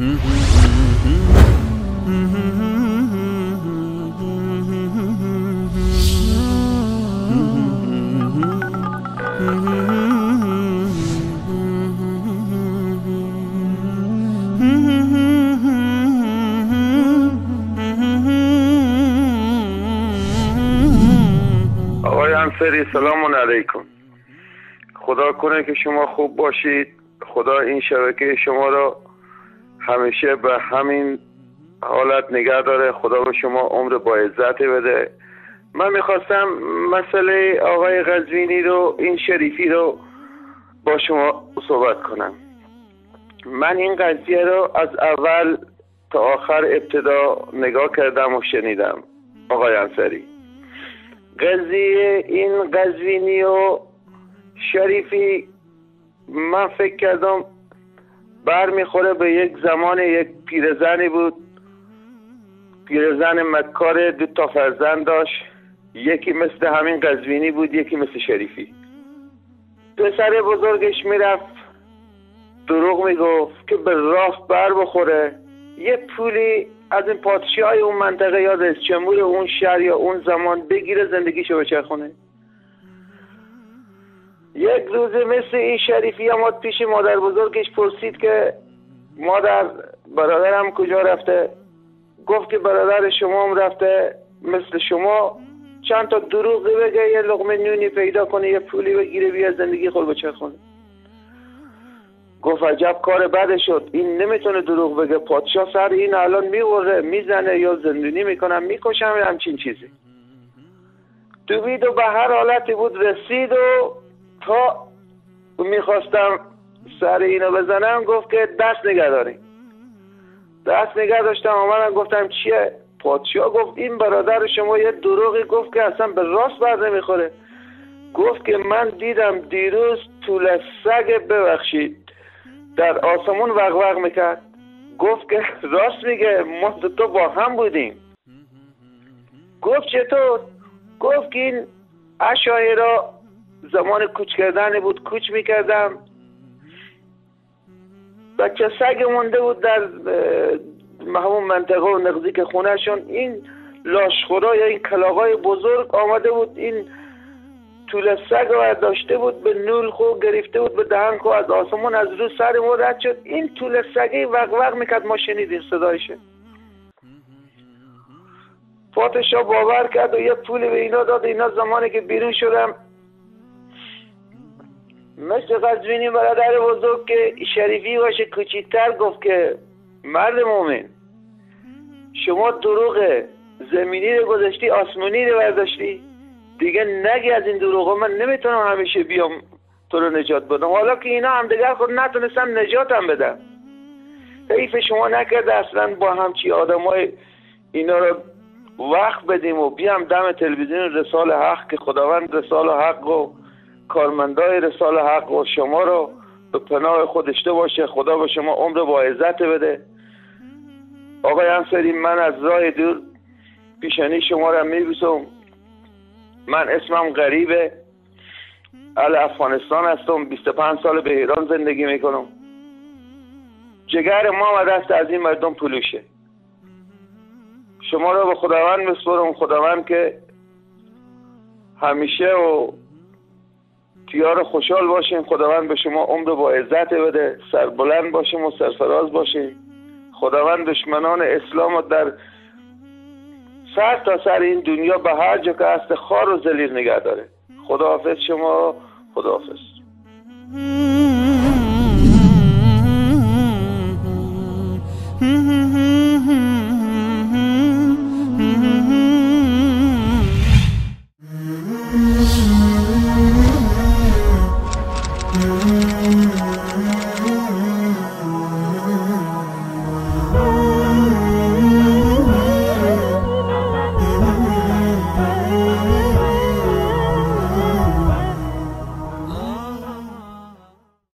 آقای انصری سلام علیکم. خدا کنه که شما خوب باشید. خدا این شبکه شما را همیشه به همین حالت نگه داره. خدا به شما عمر با عزت بده. من می‌خواستم مسئله آقای غزوینی رو این شریفی رو با شما صحبت کنم. من این قضیه رو از اول تا آخر ابتدا نگاه کردم و شنیدم آقای انصری قضیه این قزوینی و شریفی من فکر کردم بر می‌خوره به یک زمان یک پیرزنی بود. پیرزن مکار دو تا فرزند داشت. یکی مثل همین قزوینی بود یکی مثل شریفی. پسر بزرگش می‌رفت دروغ می‌گفت که به راست بر بخوره. یه پولی از این پادشاه های اون منطقه یا رئیس جمهور اون شهر یا اون زمان بگیره زندگیشو بچرخونه. یک روز مثل این شریفی آمد پیش مادر بزرگش پرسید که مادر برادرم کجا رفته؟ گفت که برادر شما هم رفته مثل شما. چند تا دروغ بگه یه لقمه نونی پیدا کنه یه پولی بگیره بیا زندگی خود بچرخونه. گفت عجب کار بده شد. این نمی‌تونه دروغ بگه. پادشاه سر این الان میوره می‌زنه یا زندونی می‌کنم می‌کشم همچین چیزی. دوید و به هر حالتی بود رسید و تا می‌خواستم سر اینو بزنم گفت که دست نگه داریم دست نگه داشتم آمدم گفتم چیه؟ پادشاه گفت این برادر شما یه دروغی گفت که اصلا به راست بر نمی‌خوره. گفت که من دیدم دیروز طول سگ ببخشید در آسمون وقوق می‌کرد. گفت که راست میگه ما تو با هم بودیم. گفت چطور؟ گفت که این اشایرا زمان کوچ کردن بود کوچ می‌کردم. بچه سگ مونده بود در همون منطقه و نزدیک خونهشون. این لاشخورا یا این کلاغای بزرگ آمده بود. این طول سگ رو داشته بود به نول خو گرفته بود به دهن خو از آسمون از رو سر ما رد شد. این طول سگی وق وق می‌کرد. ما شنیدیم صدایشه پادشاه باور کرد و یه پولی به اینا داد. اینا زمانی که بیرون شدم مثل قزوینی برادر بزرگ که شریفی باشه کوچیکتر گفت که مرد مومن. شما دروغ زمینی رو گذاشتی آسمونی رو برداشتی. دیگه نگی از این دروغ من نمی‌تونم همیشه بیام تو رو نجات بدم. حالا که اینا هم دیگر خود نتونستم نجاتم بدم. حیف شما نکرده اصلا با همچی آدم های اینا رو وقت بدیم و بیام دم تلویزیون رسال حق که خداوند رسال حق و کارمندای رسال حق و شما رو به پناه خودشته باشه. خدا به شما عمر با عزت بده. آقای انصری من از راه دور پیشنی شما رو میبوسم. من اسمم غریبه. ال افغانستان هستم. 25 سال به ایران زندگی می‌کنم. جگر ما و دست از این مردم پلوشه شما رو به خداوند بسپرم خداوند که همیشه و اختیار خوشحال باشیم خداوند به شما عمر با عزت بده سربلند باشیم و سرفراز باشیم خداوند دشمنان اسلام و در سر تا سر این دنیا به هر جا که هست خار و زلیر نگه داره خداحافظ شما خداحافظ Mm-hmm.